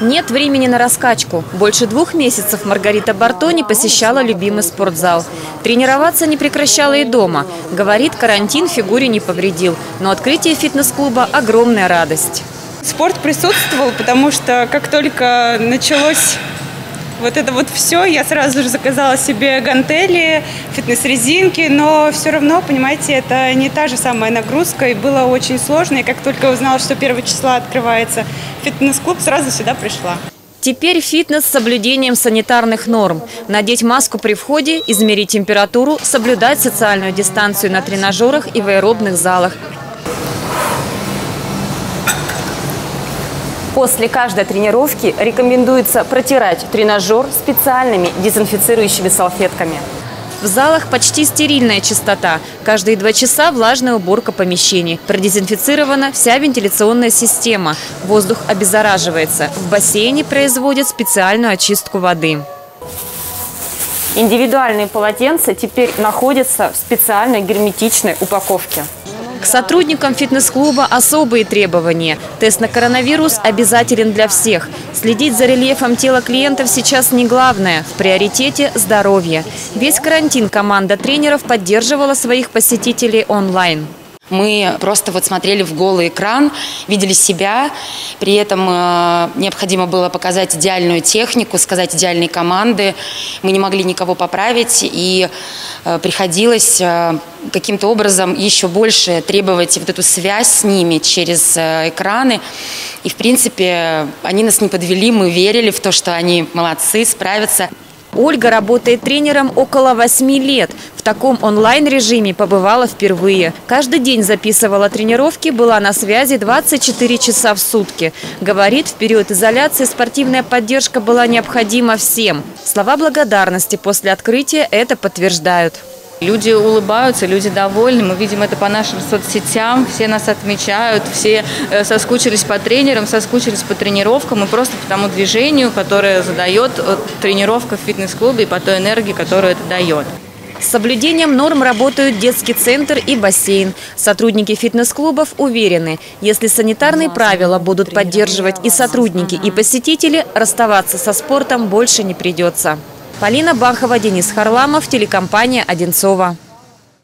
Нет времени на раскачку. Больше двух месяцев Маргарита Бартони посещала любимый спортзал. Тренироваться не прекращала и дома. Говорит, карантин фигуре не повредил. Но открытие фитнес-клуба – огромная радость. Спорт присутствовал, потому что как только началось вот это вот все, я сразу же заказала себе гантели, фитнес-резинки, но все равно, понимаете, это не та же самая нагрузка, и было очень сложно. И как только узнала, что 1 числа открывается фитнес-клуб, сразу сюда пришла. Теперь фитнес с соблюдением санитарных норм. Надеть маску при входе, измерить температуру, соблюдать социальную дистанцию на тренажерах и в аэробных залах. После каждой тренировки рекомендуется протирать тренажер специальными дезинфицирующими салфетками. В залах почти стерильная чистота. Каждые два часа влажная уборка помещений. Продезинфицирована вся вентиляционная система. Воздух обеззараживается. В бассейне производят специальную очистку воды. Индивидуальные полотенца теперь находятся в специальной герметичной упаковке. К сотрудникам фитнес-клуба особые требования. Тест на коронавирус обязателен для всех. Следить за рельефом тела клиентов сейчас не главное. В приоритете – здоровье. Весь карантин команда тренеров поддерживала своих посетителей онлайн. Мы просто вот смотрели в голый экран, видели себя, при этом э, необходимо было показать идеальную технику, сказать идеальные команды. Мы не могли никого поправить, и э, приходилось э, каким-то образом еще больше требовать вот эту связь с ними через экраны. И, в принципе, они нас не подвели, мы верили в то, что они молодцы, справятся. Ольга работает тренером около восьми лет. В таком онлайн-режиме побывала впервые. Каждый день записывала тренировки, была на связи 24 часа в сутки. Говорит, в период изоляции спортивная поддержка была необходима всем. Слова благодарности после открытия это подтверждают. Люди улыбаются, люди довольны. Мы видим это по нашим соцсетям. Все нас отмечают, все э, соскучились по тренерам, соскучились по тренировкам и просто по тому движению, которое задает э, тренировка в фитнес-клубе и по той энергии, которую это дает. С соблюдением норм работают детский центр и бассейн. Сотрудники фитнес-клубов уверены, если санитарные правила будут поддерживать и сотрудники, и посетители, расставаться со спортом больше не придется. Полина Бахова, Денис Харламов, телекомпания «Одинцова».